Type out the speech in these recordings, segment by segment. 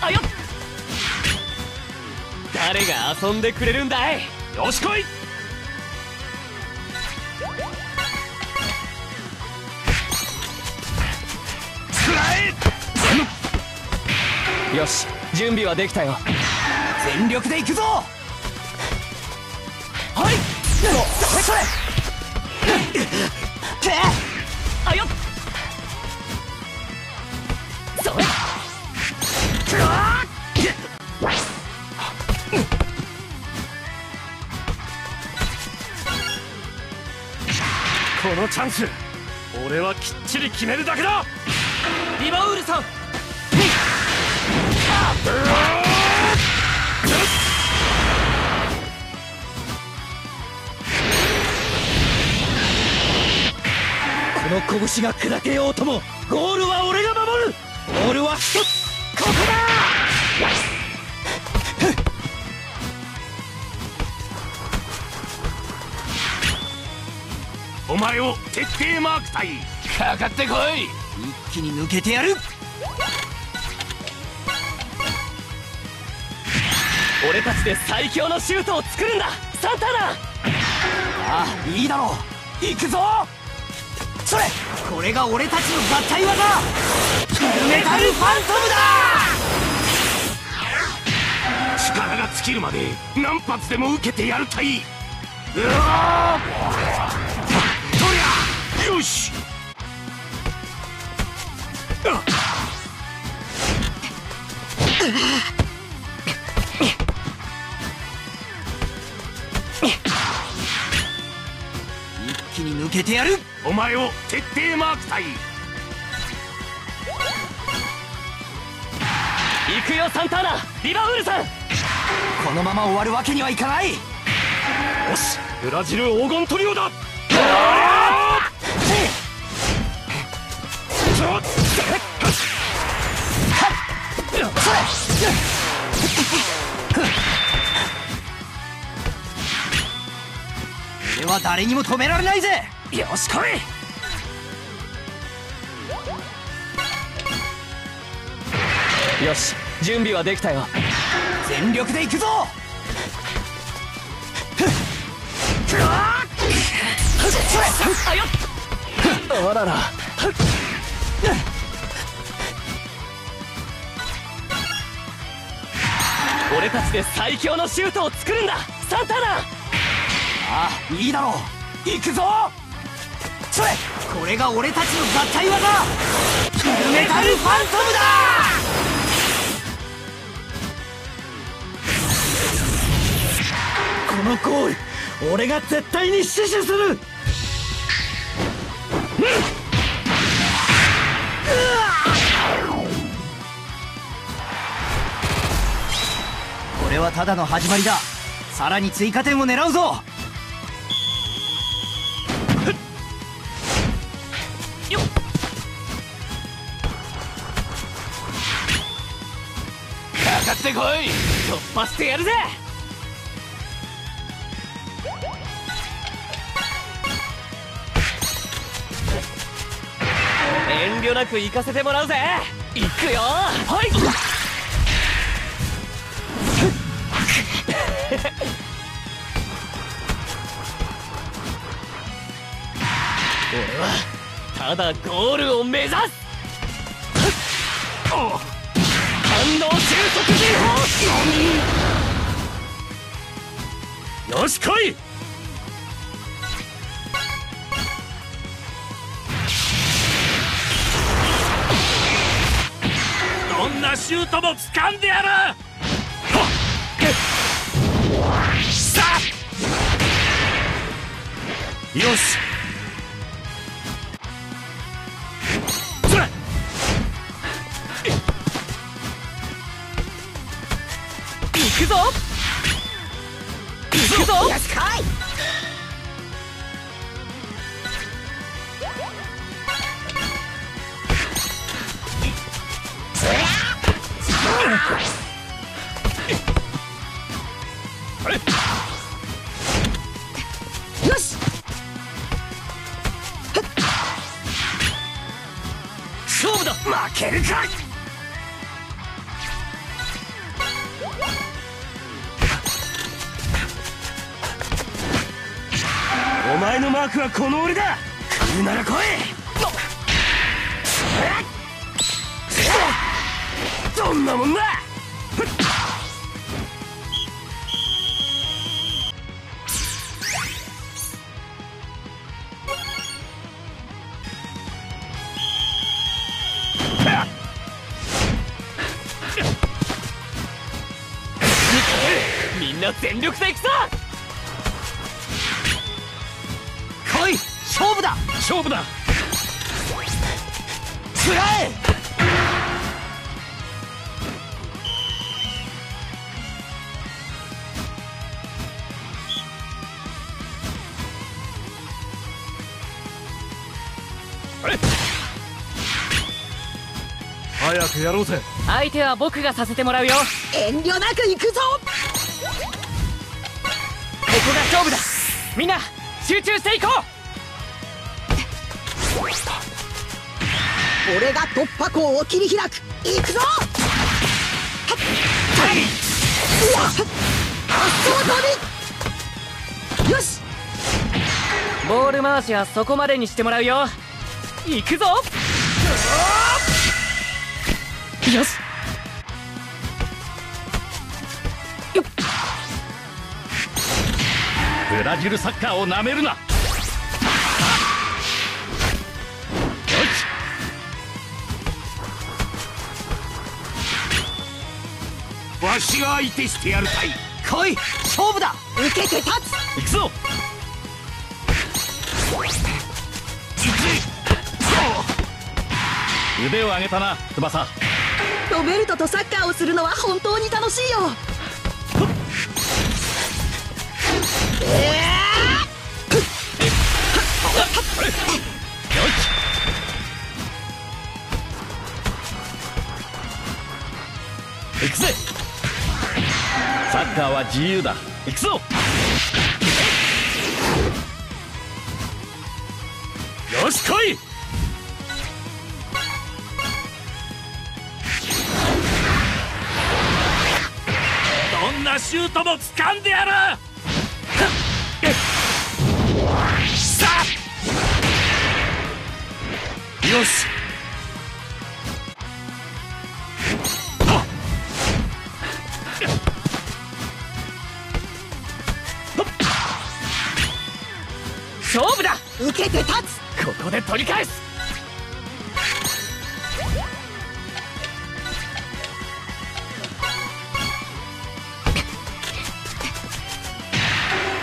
あよ誰が遊んでくれるんだい？よしこい。よし準備はできたよ。全力で行くぞ。はい。それ。それあよそれ。このチャンス。俺はきっちり決めるだけだ。リバウールさん。この拳が砕けようともゴールは俺が守る。ゴールは一つここだお前を徹底マーク隊かかってこい。一気に抜けてやる。俺たちで最強のシュートを作るんだ。サンタナ。ああいいだろう。行くぞ。それこれが俺たちの合体技。フルメタルファントムだ。力が尽きるまで何発でも受けてやるたい。うわよし。一気に抜けてやる。お前を徹底マーク隊行くよサンターナ。リバウールさん。このまま終わるわけにはいかない。よしブラジル黄金トリオだ俺は誰にも止められないぜ。よし来い。よし準備はできたよ。全力で行くぞ。あよっ。あらら俺たちで最強のシュートを作るんだ！サンタナ！ああいいだろう。行くぞ！それこれが俺たちの合体技！フルメタルファントムだ！このゴール俺が絶対に死守する！はただの始まりだ。さらに追加点を狙うぞ。かかってこい。突破してやるぜ。遠慮なく行かせてもらうぜ。行くよ。はい。はただゴールを目指す。反応収束人法よし来い。どんなシュートも掴んでやる。さあ。よし。くぞ。行くぞ。よしかいよし。勝負だ。負けるか前のマークはこの俺だ。来るなら来い。どんなもんだ。みんな全力でいくぞ。勝負だ。勝負だ。食らえ早くやろうぜ。相手は僕がさせてもらうよ。こ遠慮なく行くぞ。こが勝負だ。みんな集中していこ俺が突破口を切り開く。行くぞ！はよし！うボール回しはそこまでにしてもらうよ。行くぞ！よし！ブラジルサッカーをなめるなわしが相手してやるかい。来い。勝負だ。受けて立つ。行くぞ。腕を上げたな翼。ロベルトとサッカーをするのは本当に楽しいよ。行くぜサッカーは自由だ。行くぞ。よし来い。どんなシュートも掴んでやる。さあ。よし。受けて立つ。ここで取り返す。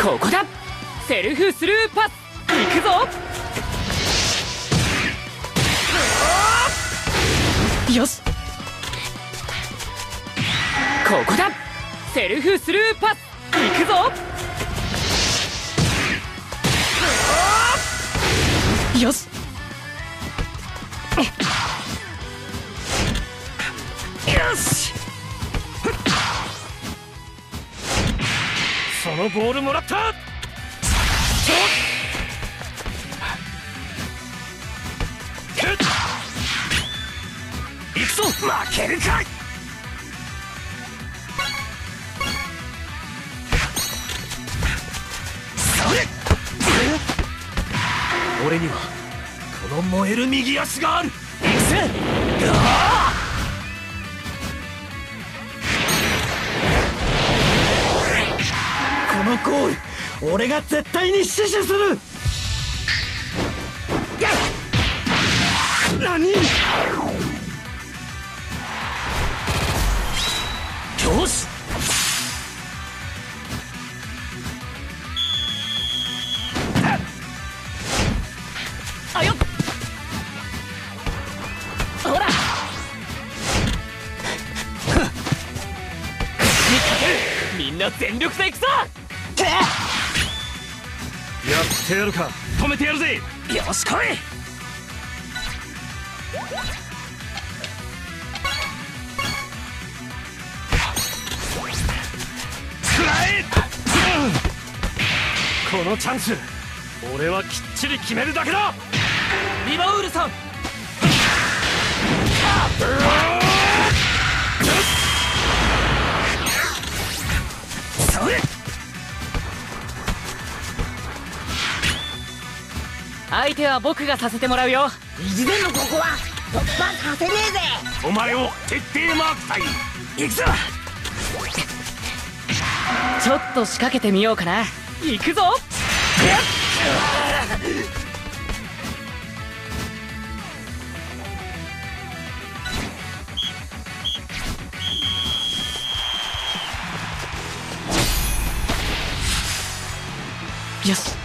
ここだ。セルフスルーパス。行くぞ。よし。ここだ。セルフスルーパス。行くぞ。よしよし。そのボールもらった。行くぞ。負けるか。い俺にはこの燃える右足がある。行くぜこのゴール俺が絶対に死守する。何？よしってやるか。止めてやるぜ。よし来い。このチャンス俺はきっちり決めるだけだ。リバウールさん相手は僕がさせてもらうよ。意地でもここは突破させねえぜ。お前を徹底マーク隊行くぞ。ちょっと仕掛けてみようかな。行くぞ。よし